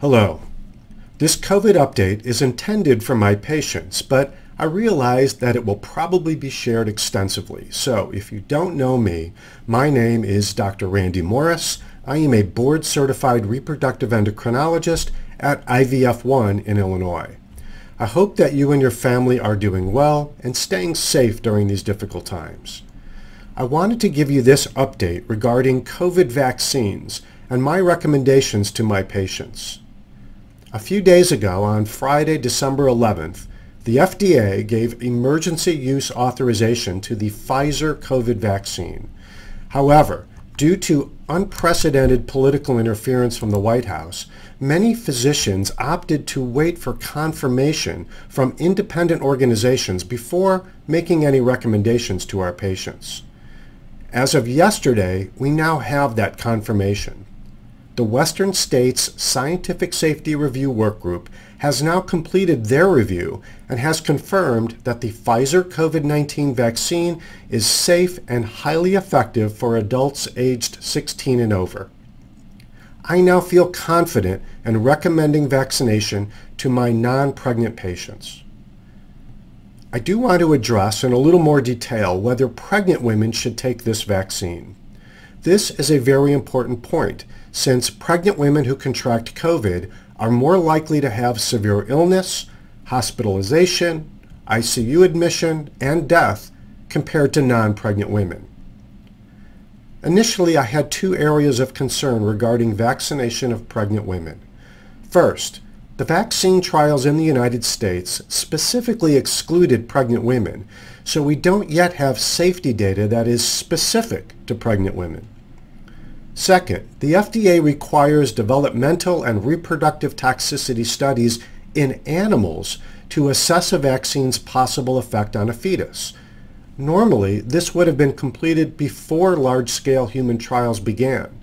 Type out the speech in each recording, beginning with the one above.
Hello. This COVID update is intended for my patients, but I realize that it will probably be shared extensively. So if you don't know me, my name is Dr. Randy Morris. I am a board certified reproductive endocrinologist at IVF1 in Illinois. I hope that you and your family are doing well and staying safe during these difficult times. I wanted to give you this update regarding COVID vaccines and my recommendations to my patients. A few days ago, on Friday, December 11th, the FDA gave emergency use authorization to the Pfizer COVID vaccine. However, due to unprecedented political interference from the White House, many physicians opted to wait for confirmation from independent organizations before making any recommendations to our patients. As of yesterday, we now have that confirmation the Western States Scientific Safety Review Workgroup has now completed their review and has confirmed that the Pfizer COVID-19 vaccine is safe and highly effective for adults aged 16 and over. I now feel confident in recommending vaccination to my non-pregnant patients. I do want to address in a little more detail whether pregnant women should take this vaccine. This is a very important point since pregnant women who contract COVID are more likely to have severe illness, hospitalization, ICU admission, and death compared to non-pregnant women. Initially, I had two areas of concern regarding vaccination of pregnant women. First, the vaccine trials in the United States specifically excluded pregnant women, so we don't yet have safety data that is specific to pregnant women. Second, the FDA requires developmental and reproductive toxicity studies in animals to assess a vaccine's possible effect on a fetus. Normally, this would have been completed before large-scale human trials began.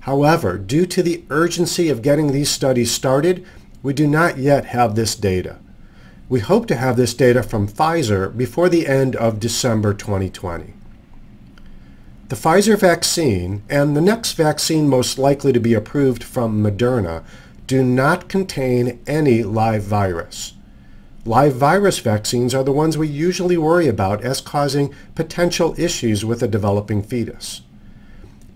However, due to the urgency of getting these studies started, we do not yet have this data. We hope to have this data from Pfizer before the end of December 2020. The Pfizer vaccine and the next vaccine most likely to be approved from Moderna do not contain any live virus. Live virus vaccines are the ones we usually worry about as causing potential issues with a developing fetus.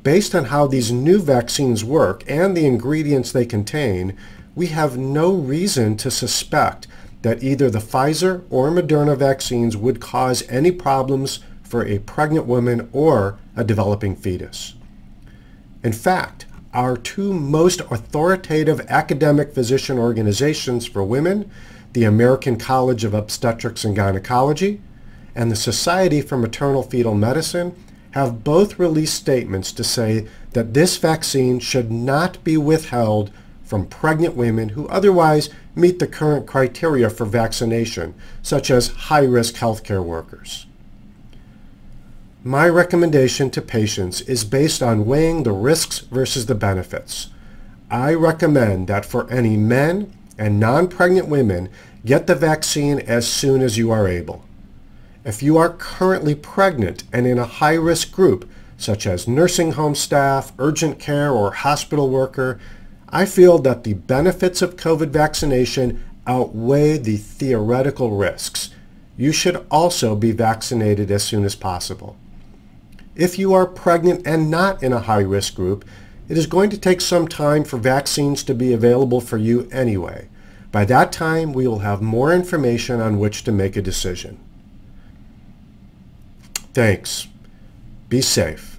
Based on how these new vaccines work and the ingredients they contain, we have no reason to suspect that either the Pfizer or Moderna vaccines would cause any problems for a pregnant woman or a developing fetus. In fact, our two most authoritative academic physician organizations for women, the American College of Obstetrics and Gynecology and the Society for Maternal Fetal Medicine, have both released statements to say that this vaccine should not be withheld from pregnant women who otherwise meet the current criteria for vaccination, such as high-risk healthcare workers. My recommendation to patients is based on weighing the risks versus the benefits. I recommend that for any men and non-pregnant women, get the vaccine as soon as you are able. If you are currently pregnant and in a high-risk group, such as nursing home staff, urgent care, or hospital worker, I feel that the benefits of COVID vaccination outweigh the theoretical risks. You should also be vaccinated as soon as possible. If you are pregnant and not in a high-risk group, it is going to take some time for vaccines to be available for you anyway. By that time, we will have more information on which to make a decision. Thanks. Be safe.